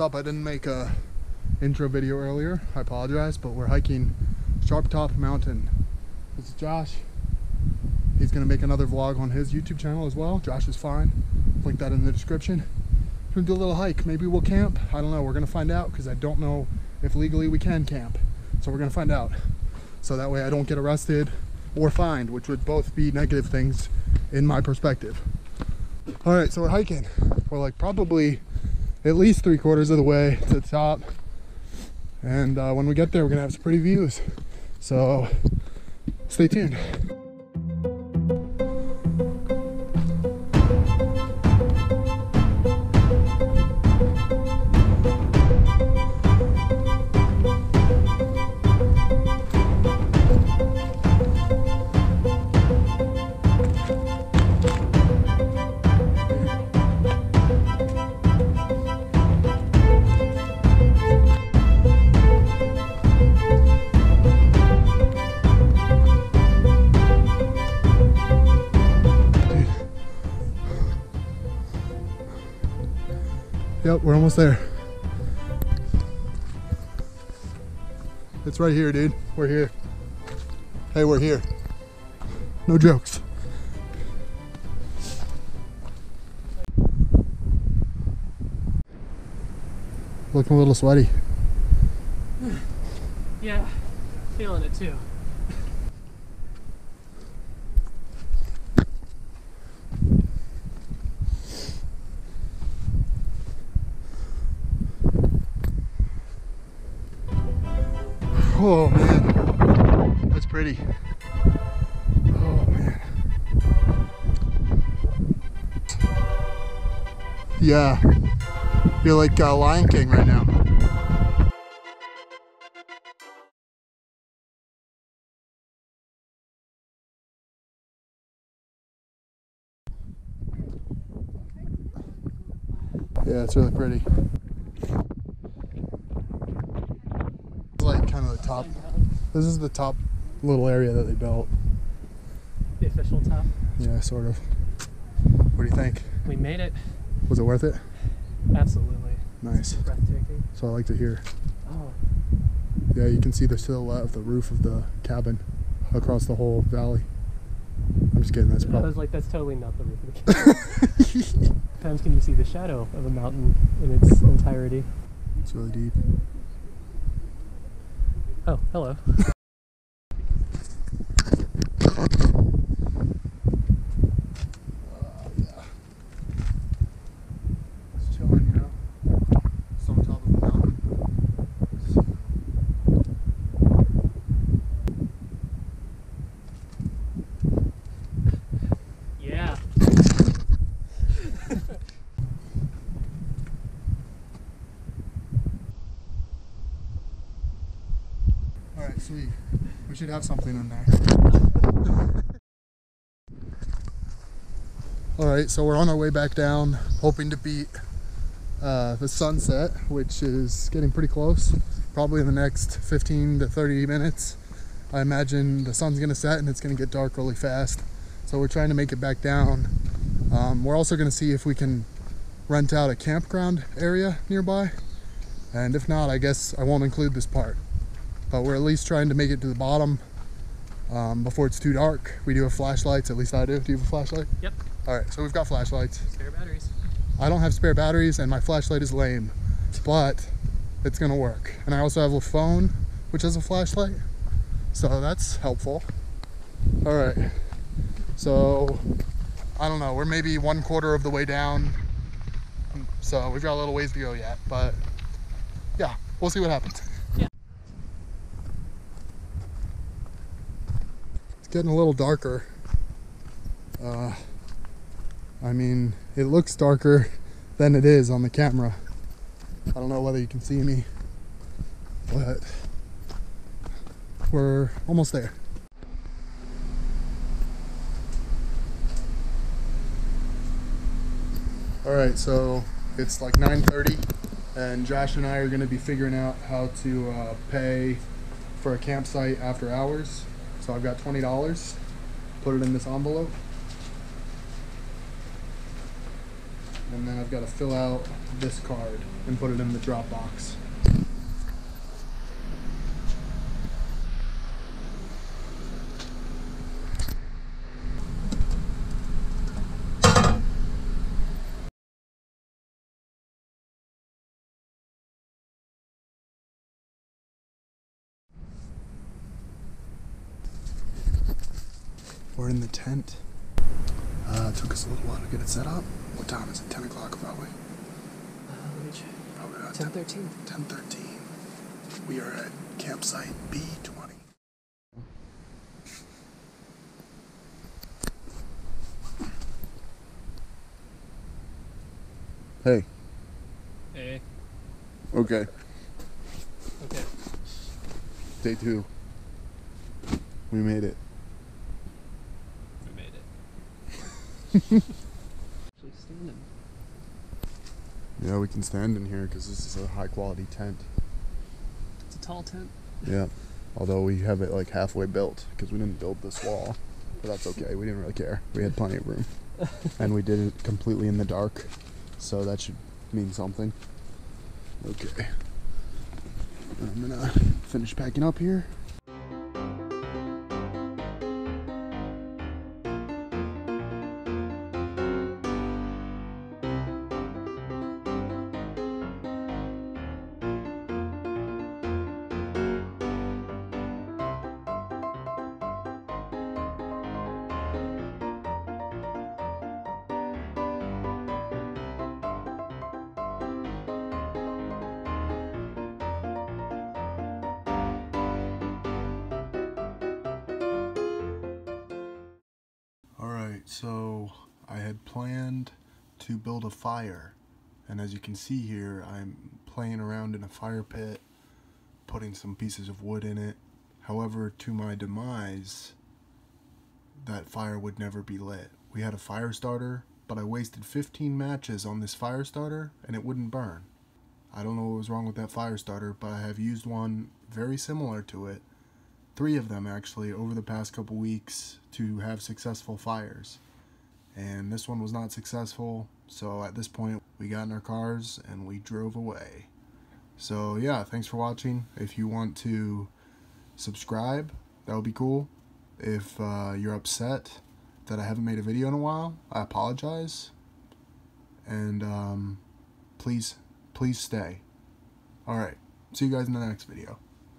What's up? I didn't make a intro video earlier. I apologize, but we're hiking Sharp Top Mountain. This is Josh. He's gonna make another vlog on his YouTube channel as well. Josh is fine. Link that in the description. We're gonna do a little hike. Maybe we'll camp. I don't know. We're gonna find out because I don't know if legally we can camp. So we're gonna find out. So that way I don't get arrested or fined, which would both be negative things in my perspective. All right, so we're hiking. We're like probably at least three quarters of the way to the top. And uh, when we get there, we're gonna have some pretty views. So stay tuned. Yep, we're almost there. It's right here, dude. We're here. Hey, we're here. No jokes. Looking a little sweaty. Yeah, feeling it too. Oh man, that's pretty. Oh man. Yeah, you're like uh, Lion King right now. Yeah, it's really pretty. Like kind of the top. This is the top little area that they built. The official top. Yeah, sort of. What do you think? We made it. Was it worth it? Absolutely. Nice. Breathtaking. So I like to hear. Oh, Yeah, you can see the silhouette of the roof of the cabin across the whole valley. I'm just kidding. That's probably. I was like, that's totally not the roof of the cabin. Sometimes can you see the shadow of a mountain in its entirety? it's really deep. Oh, hello. yeah. Just chilling, you know. It's on top of the mountain. So- Yeah. We should have something in there. All right, so we're on our way back down, hoping to beat uh, the sunset, which is getting pretty close. Probably in the next 15 to 30 minutes. I imagine the sun's gonna set and it's gonna get dark really fast. So we're trying to make it back down. Um, we're also gonna see if we can rent out a campground area nearby. And if not, I guess I won't include this part but we're at least trying to make it to the bottom um, before it's too dark. We do have flashlights, at least I do. Do you have a flashlight? Yep. All right, so we've got flashlights. Spare batteries. I don't have spare batteries and my flashlight is lame, but it's gonna work. And I also have a phone, which has a flashlight, so that's helpful. All right, so I don't know, we're maybe one quarter of the way down, so we've got a little ways to go yet, but yeah, we'll see what happens. Yeah. It's getting a little darker. Uh, I mean, it looks darker than it is on the camera. I don't know whether you can see me, but we're almost there. All right, so it's like 9:30, and Josh and I are going to be figuring out how to uh, pay for a campsite after hours. So I've got twenty dollars. Put it in this envelope. and then I've got to fill out this card and put it in the drop box. We're in the tent. Uh, it took us a little while to get it set up. What time is it? 10 o'clock probably. Uh, let me check. Probably about 10 13. 10 13. We are at campsite B20. Hey, Hey. okay. Okay. Day two. We made it. We made it. Actually standing. Yeah, we can stand in here because this is a high quality tent. It's a tall tent. Yeah. Although we have it like halfway built because we didn't build this wall. But that's okay. We didn't really care. We had plenty of room. and we did it completely in the dark. So that should mean something. Okay. I'm gonna finish packing up here. Alright, so I had planned to build a fire. And as you can see here, I'm playing around in a fire pit, putting some pieces of wood in it. However, to my demise, that fire would never be lit. We had a fire starter, but I wasted 15 matches on this fire starter and it wouldn't burn. I don't know what was wrong with that fire starter, but I have used one very similar to it three of them actually over the past couple weeks to have successful fires. And this one was not successful, so at this point we got in our cars and we drove away. So yeah, thanks for watching. If you want to subscribe, that would be cool. If uh, you're upset that I haven't made a video in a while, I apologize. And um, please, please stay. Alright, see you guys in the next video.